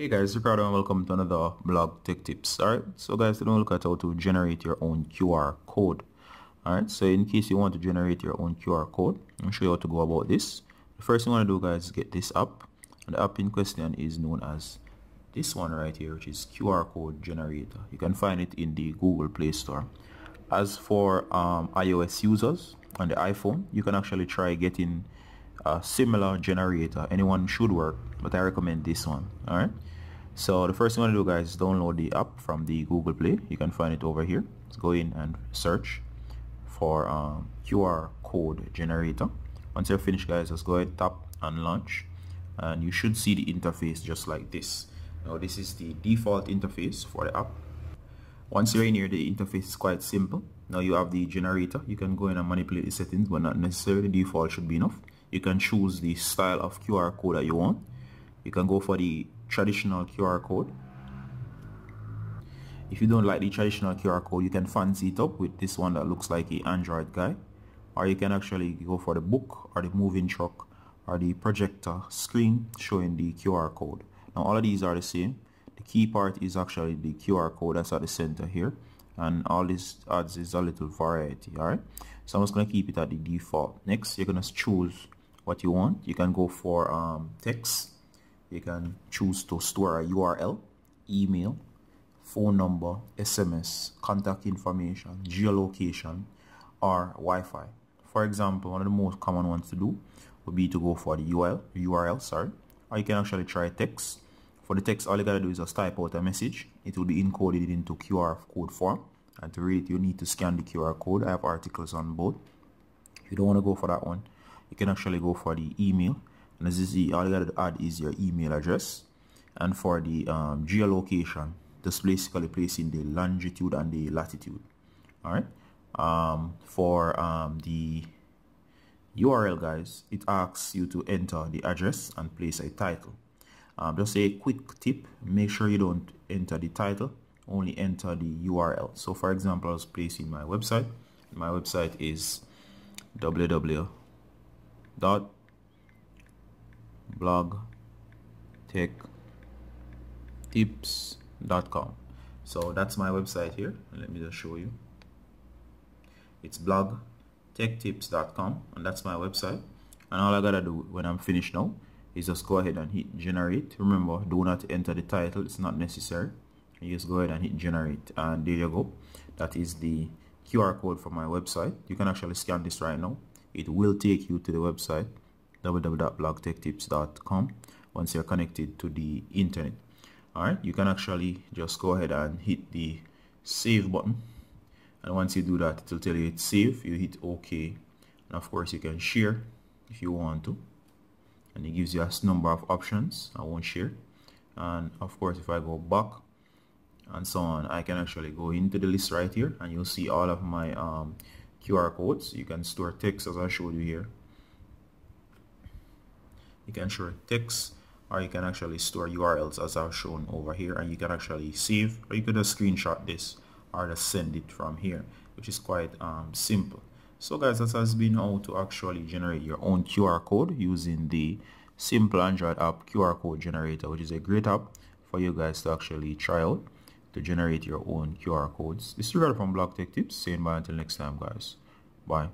Hey guys, Ricardo and welcome to another blog tech tips. Alright, so guys, today we'll look at how to generate your own QR code. Alright, so in case you want to generate your own QR code, I'll show you how to go about this. The first thing you want to do guys is get this app. And the app in question is known as this one right here, which is QR code generator. You can find it in the Google Play Store. As for um, iOS users on the iPhone, you can actually try getting a similar generator. Anyone should work, but I recommend this one. Alright. So the first thing you want to do guys is download the app from the Google Play. You can find it over here. Let's go in and search for um, QR code generator. Once you're finished guys, let's go ahead, tap and launch. And you should see the interface just like this. Now this is the default interface for the app. Once you're in here, the interface is quite simple. Now you have the generator. You can go in and manipulate the settings, but not necessarily. Default should be enough. You can choose the style of QR code that you want. You can go for the traditional QR code. If you don't like the traditional QR code, you can fancy it up with this one that looks like a Android guy. Or you can actually go for the book or the moving truck or the projector screen showing the QR code. Now all of these are the same. The key part is actually the QR code that's at the center here. And all this adds is a little variety, alright? So I'm just going to keep it at the default. Next, you're going to choose what you want. You can go for um, text you can choose to store a URL, email, phone number, SMS, contact information, geolocation, or Wi-Fi. For example, one of the most common ones to do would be to go for the URL, URL, sorry, or you can actually try text. For the text, all you gotta do is just type out a message. It will be encoded into QR code form. And to read it, you need to scan the QR code. I have articles on both. If you don't want to go for that one, you can actually go for the email. And as you see all you gotta add is your email address. And for the um, geolocation just basically placing the longitude and the latitude. All right um, for um, the URL guys it asks you to enter the address and place a title. Um, just a quick tip. Make sure you don't enter the title. Only enter the URL so for example I was placing my website. My website is www dot blog tech tips.com so that's my website here. Let me just show you. It's blog techtips.com and that's my website. And all I gotta do when I'm finished now is just go ahead and hit generate. Remember do not enter the title it's not necessary. You just go ahead and hit generate and there you go. That is the QR code for my website. You can actually scan this right now it will take you to the website www.blogtechtips.com once you're connected to the internet. Alright you can actually just go ahead and hit the save button. And once you do that it will tell you it's save you hit ok. And of course you can share if you want to. And it gives you a number of options. I won't share. And of course if I go back and so on I can actually go into the list right here and you'll see all of my um, QR codes. You can store text as I showed you here. You can store text or you can actually store URLs as I've shown over here and you can actually save or you could just screenshot this or just send it from here which is quite um, simple. So guys that has been how to actually generate your own QR code using the simple Android app QR code generator which is a great app for you guys to actually try out to generate your own QR codes. This is Ricardo from Blog Tech Tips saying bye until next time guys. Bye.